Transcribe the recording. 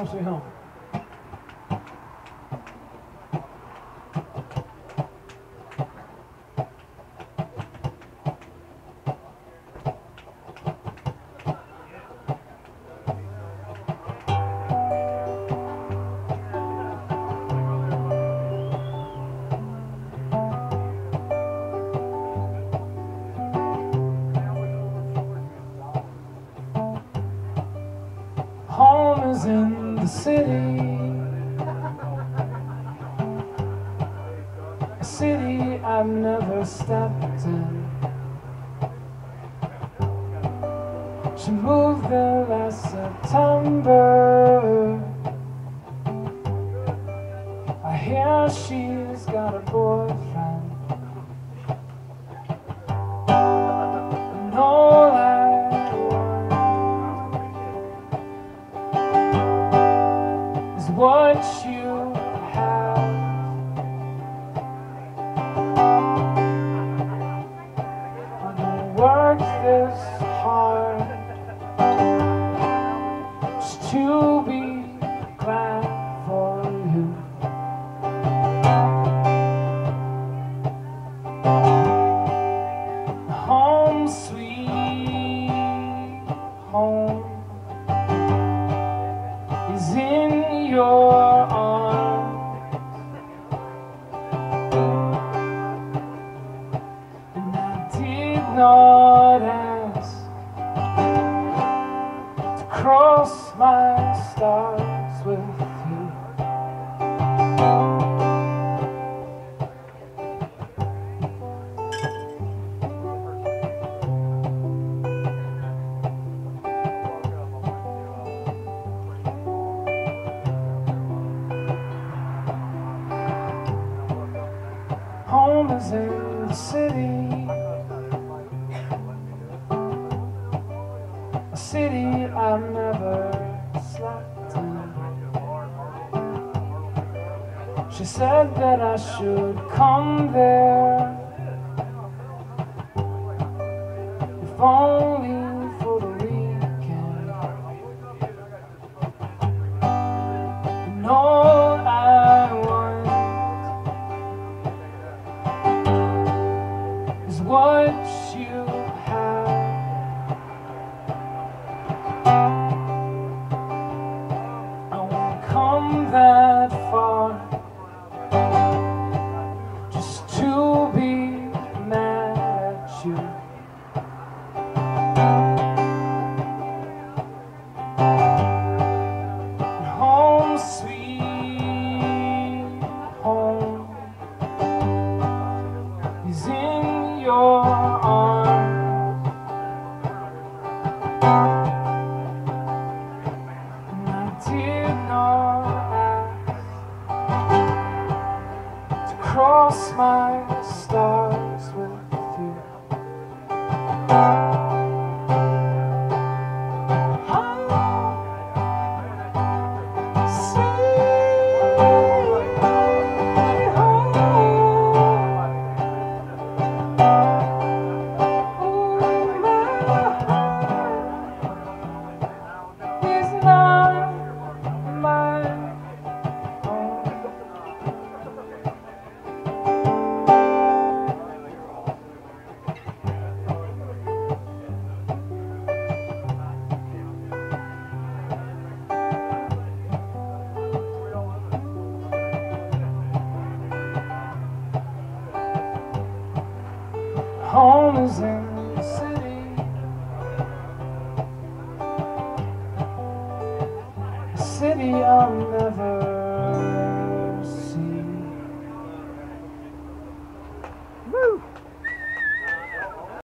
Vamos, irmão. The city. A city I've never stepped in. She moved there last September. I hear she's got a boyfriend. What you have. Don't work this hard just to be glad your arms, and I did not ask to cross my stars with In the city. A city I've never slept in. She said that I should come there. What you cross my stars Home is in the city.